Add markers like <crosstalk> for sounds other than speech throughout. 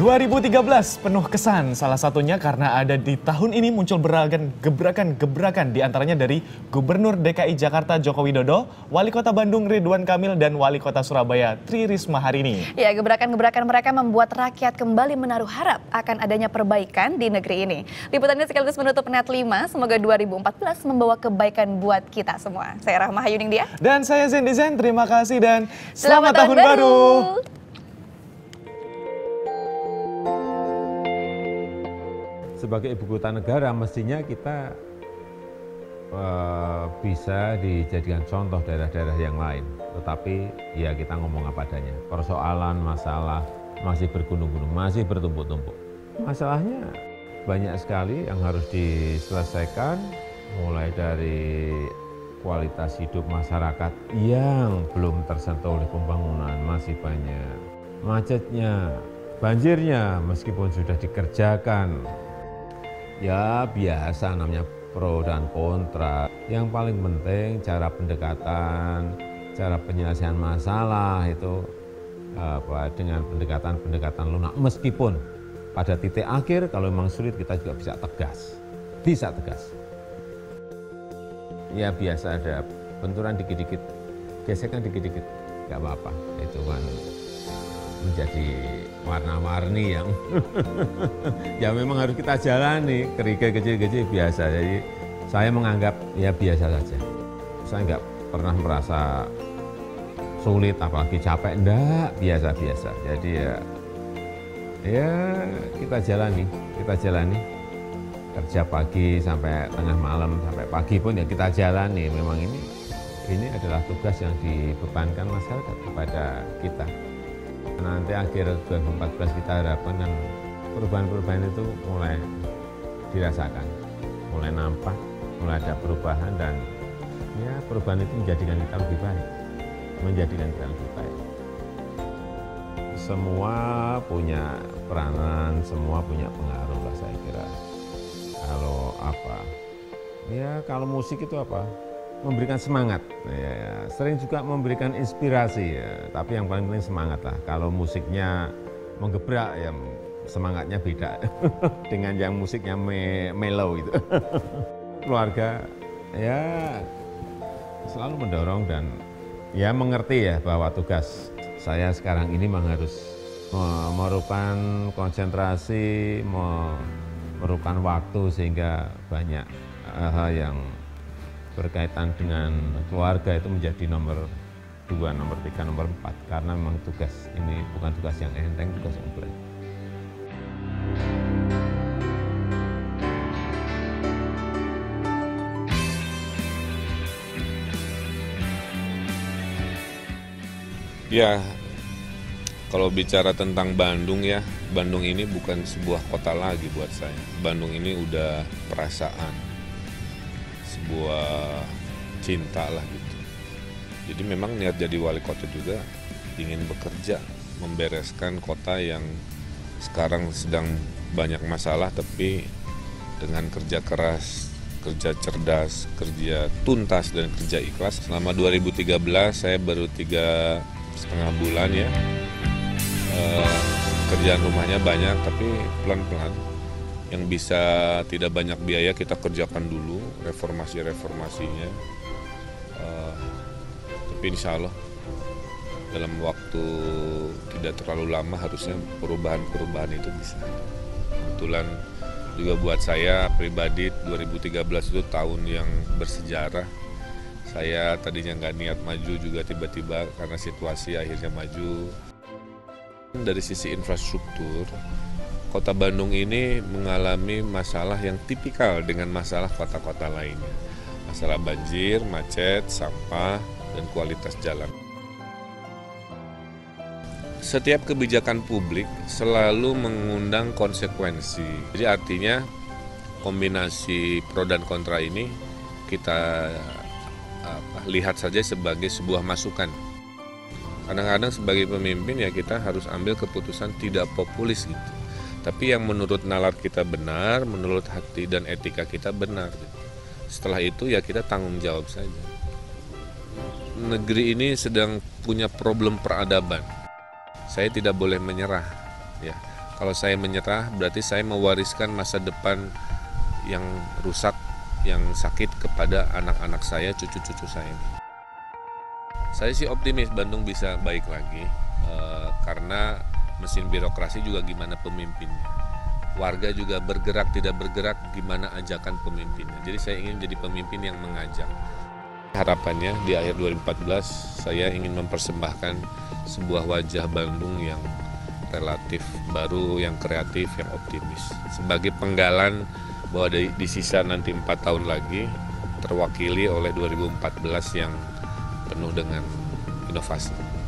2013 penuh kesan, salah satunya karena ada di tahun ini muncul beragam gebrakan-gebrakan di antaranya dari Gubernur DKI Jakarta Joko Widodo, Wali Kota Bandung Ridwan Kamil, dan Wali Kota Surabaya Tri Risma hari ini. Ya, gebrakan-gebrakan mereka membuat rakyat kembali menaruh harap akan adanya perbaikan di negeri ini. Liputannya sekaligus menutup Net 5, semoga 2014 membawa kebaikan buat kita semua. Saya Rahma Hayuning dia. Dan saya Zen Design, terima kasih dan selamat, selamat tahun, tahun baru. baru. Sebagai ibu kota negara mestinya kita uh, bisa dijadikan contoh daerah-daerah yang lain. Tetapi ya kita ngomong apa adanya. Persoalan, masalah masih bergunung-gunung, masih bertumpuk-tumpuk. Masalahnya banyak sekali yang harus diselesaikan mulai dari kualitas hidup masyarakat yang belum tersentuh oleh pembangunan masih banyak. Macetnya, banjirnya meskipun sudah dikerjakan Ya biasa namanya pro dan kontra. Yang paling penting cara pendekatan, cara penyelesaian masalah itu apa dengan pendekatan-pendekatan lunak. Meskipun pada titik akhir kalau memang sulit kita juga bisa tegas, bisa tegas. Ya biasa ada benturan dikit-dikit, gesekan dikit-dikit, nggak apa-apa. Itu kan menjadi warna-warni yang <laughs> ya memang harus kita jalani. Kerikil kecil-kecil biasa. Jadi saya menganggap ya biasa saja. Saya nggak pernah merasa sulit apalagi capek. Enggak biasa-biasa. Jadi ya ya kita jalani kita jalani. Kerja pagi sampai tengah malam sampai pagi pun ya kita jalani. Memang ini ini adalah tugas yang dibebankan masyarakat kepada kita nanti akhir 2014 kita harapkan dan perubahan-perubahan itu mulai dirasakan, mulai nampak, mulai ada perubahan dan ya perubahan itu menjadikan kita lebih baik, menjadikan kita lebih baik. Semua punya peranan, semua punya pengaruh lah saya kira. Kalau apa? Ya kalau musik itu apa? Memberikan semangat. Ya, ya. Sering juga memberikan inspirasi, ya. tapi yang paling penting semangat lah. Kalau musiknya menggebrak, ya semangatnya beda <laughs> dengan yang musiknya me mellow itu. <laughs> Keluarga ya selalu mendorong dan ya mengerti ya bahwa tugas saya sekarang ini memang harus memerlukan konsentrasi, memerlukan waktu sehingga banyak hal yang berkaitan dengan keluarga itu menjadi nomor dua, nomor tiga, nomor empat karena memang tugas ini bukan tugas yang enteng, tugas yang berat. Ya, kalau bicara tentang Bandung ya, Bandung ini bukan sebuah kota lagi buat saya. Bandung ini udah perasaan sebuah cinta lah gitu. Jadi memang niat jadi wali kota juga ingin bekerja membereskan kota yang sekarang sedang banyak masalah tapi dengan kerja keras, kerja cerdas, kerja tuntas dan kerja ikhlas. Selama 2013 saya baru tiga setengah bulan ya. E, kerjaan rumahnya banyak tapi pelan-pelan yang bisa tidak banyak biaya kita kerjakan dulu reformasi-reformasinya. Uh, tapi insya Allah dalam waktu tidak terlalu lama harusnya perubahan-perubahan itu bisa. Kebetulan juga buat saya pribadi 2013 itu tahun yang bersejarah. Saya tadinya nggak niat maju juga tiba-tiba karena situasi akhirnya maju. Dari sisi infrastruktur kota Bandung ini mengalami masalah yang tipikal dengan masalah kota-kota lainnya. Masalah banjir, macet, sampah, dan kualitas jalan. Setiap kebijakan publik selalu mengundang konsekuensi. Jadi artinya kombinasi pro dan kontra ini kita apa, lihat saja sebagai sebuah masukan. Kadang-kadang sebagai pemimpin ya kita harus ambil keputusan tidak populis gitu tapi yang menurut nalar kita benar, menurut hati dan etika kita benar. Setelah itu ya kita tanggung jawab saja. Negeri ini sedang punya problem peradaban. Saya tidak boleh menyerah. Ya, Kalau saya menyerah berarti saya mewariskan masa depan yang rusak, yang sakit kepada anak-anak saya, cucu-cucu saya. Saya sih optimis Bandung bisa baik lagi eh, karena mesin birokrasi juga gimana pemimpinnya. Warga juga bergerak tidak bergerak gimana ajakan pemimpinnya. Jadi saya ingin jadi pemimpin yang mengajak. Harapannya di akhir 2014 saya ingin mempersembahkan sebuah wajah Bandung yang relatif baru, yang kreatif, yang optimis. Sebagai penggalan bahwa di, di sisa nanti empat tahun lagi terwakili oleh 2014 yang penuh dengan inovasi.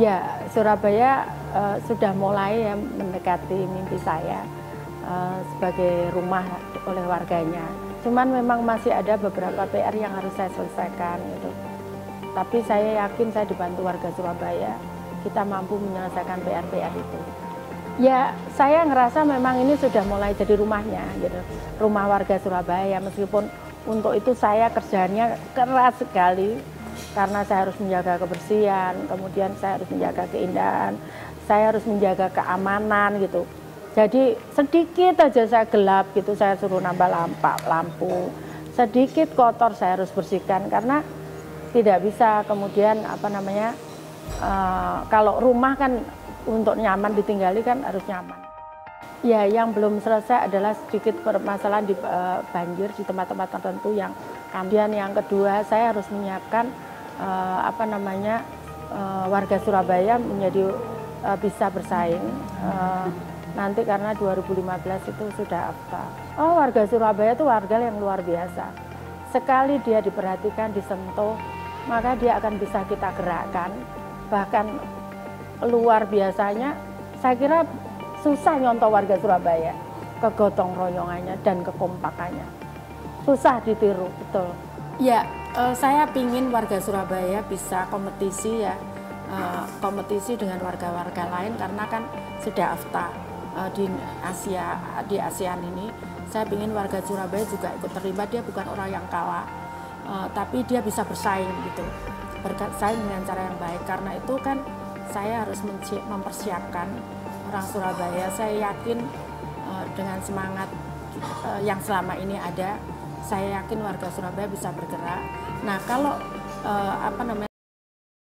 Ya, Surabaya uh, sudah mulai ya mendekati mimpi saya uh, sebagai rumah oleh warganya. Cuman memang masih ada beberapa PR yang harus saya selesaikan gitu. Tapi saya yakin saya dibantu warga Surabaya, kita mampu menyelesaikan PR-PR itu. Ya, saya ngerasa memang ini sudah mulai jadi rumahnya gitu. Rumah warga Surabaya meskipun untuk itu saya kerjanya keras sekali karena saya harus menjaga kebersihan, kemudian saya harus menjaga keindahan, saya harus menjaga keamanan gitu. Jadi sedikit aja saya gelap gitu, saya suruh nambah lampu, lampu. Sedikit kotor saya harus bersihkan karena tidak bisa kemudian apa namanya uh, kalau rumah kan untuk nyaman ditinggali kan harus nyaman. Ya, yang belum selesai adalah sedikit permasalahan di uh, banjir di tempat-tempat tertentu yang kemudian yang kedua saya harus menyiapkan uh, apa namanya uh, warga Surabaya menjadi uh, bisa bersaing uh, nanti karena 2015 itu sudah apa? Oh warga Surabaya itu warga yang luar biasa. Sekali dia diperhatikan, disentuh, maka dia akan bisa kita gerakkan. Bahkan luar biasanya, saya kira susah nyontoh warga Surabaya kegotong royongannya dan kekompakannya. Susah ditiru, betul. Ya, uh, saya ingin warga Surabaya bisa kompetisi ya, uh, kompetisi dengan warga-warga lain karena kan sudah AFTA uh, di Asia di ASEAN ini. Saya ingin warga Surabaya juga ikut terlibat. Dia bukan orang yang kalah, uh, tapi dia bisa bersaing gitu, bersaing dengan cara yang baik. Karena itu kan saya harus mempersiapkan orang Surabaya. Saya yakin uh, dengan semangat yang selama ini ada saya yakin warga Surabaya bisa bergerak. Nah, kalau uh, apa namanya